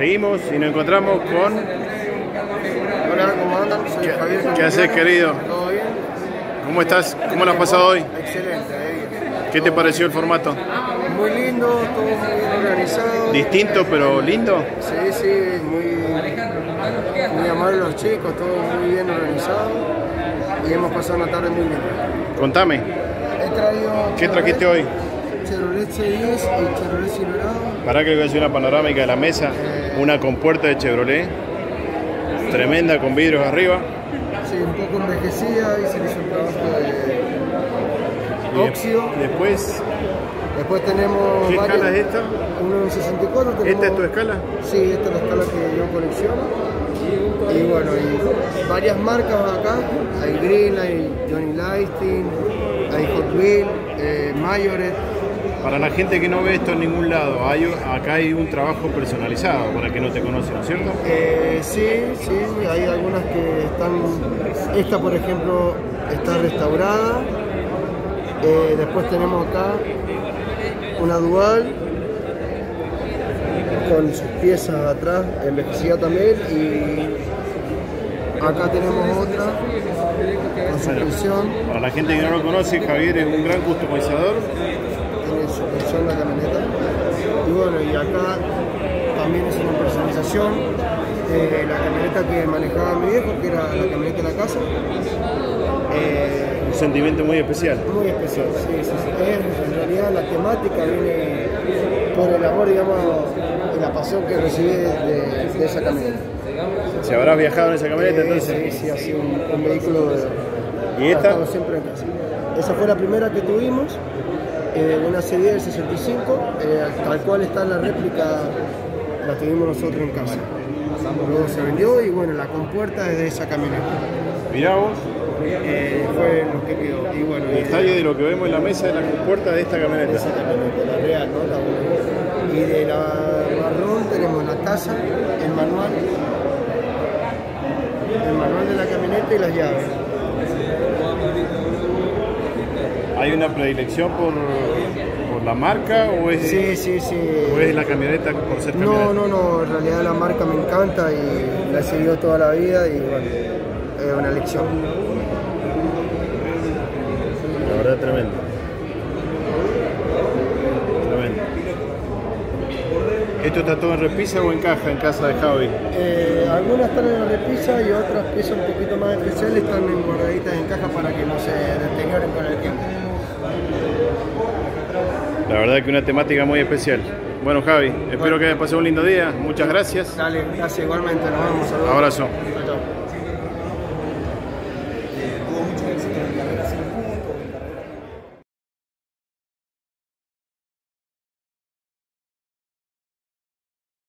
Seguimos y nos encontramos con... Hola, ¿cómo andan? Soy ¿Qué, Javier. qué haces, querido? ¿Todo bien? ¿Cómo estás? ¿Cómo lo has pasado hoy? Excelente. ¿Qué te pareció el formato? Muy lindo, todo muy bien organizado. Distinto pero lindo. Sí, sí, muy, muy amables los chicos, todo muy bien organizado. Y hemos pasado una tarde muy linda. Contame, He traído. ¿qué trajiste hoy? Chevrolet C10 y Chevrolet Silverado. Para que veas una panorámica de la mesa, una compuerta de Chevrolet, tremenda con vidrios arriba. Sí, un poco envejecida y se le hizo un trabajo Y de óxido. después, Después tenemos. ¿qué varias- escala es esta? Uno en 64. ¿Esta es tu escala? Sí, esta es la escala que yo colecciono. Y bueno, hay varias marcas acá. Hay Green, hay Johnny Lightning, hay Hot Wheel, eh, Mayoret. Para la gente que no ve esto en ningún lado, hay, acá hay un trabajo personalizado para que no te conoce, ¿no es cierto? Eh, sí, sí, hay algunas que están... Esta, por ejemplo, está restaurada. Eh, después tenemos acá una dual con sus piezas atrás, envejecida también. Y acá tenemos otra con suspensión. Para la gente que no lo conoce, Javier es un gran customizador. Tiene suspensión la camioneta. Y bueno, y acá también es una personalización de la camioneta que manejaba mi viejo, que era la camioneta de la casa. Eh, Un sentimiento muy especial. muy especial, sí, sí, sí. Es, en realidad la temática viene por el amor, digamos, y la pasión que recibí de, de esa camioneta. Si habrás viajado en esa camioneta, Eh, entonces. Sí, sí, ha sido un, un vehículo de, ¿Y esta? estado siempre en casa. Esa fue la primera que tuvimos, eh, una serie del 65, eh, tal cual está la réplica, la tuvimos nosotros en casa. Luego se vendió y bueno, la compuerta es de esa camioneta. Mirá vos, Eh, fue lo que quedó. Y bueno, de, detalle de lo que vemos en la mesa de la compuerta de esta camioneta. esa camioneta, la real, ¿no? La buena. y de la marrón tenemos la taza, el manual, el manual de la camioneta y las llaves. ¿Hay una predilección por, por la marca o es, Sí, sí, sí. o es la camioneta por ser camioneta? No, no, no, en realidad la marca me encanta y la he seguido toda la vida y bueno, es una lección. La verdad, tremendo. Tremendo. ¿Esto está todo en repisa o en caja en casa de Javi? Eh, algunas están en la repisa y otras piezas un poquito más especiales están en guardaditas en caja para que no se deterioren con el tiempo. La verdad que una temática muy especial. Bueno, Javi, espero que hayas pasado un lindo día. Muchas gracias. Dale, gracias igualmente, nos vemos. saludos. Abrazo.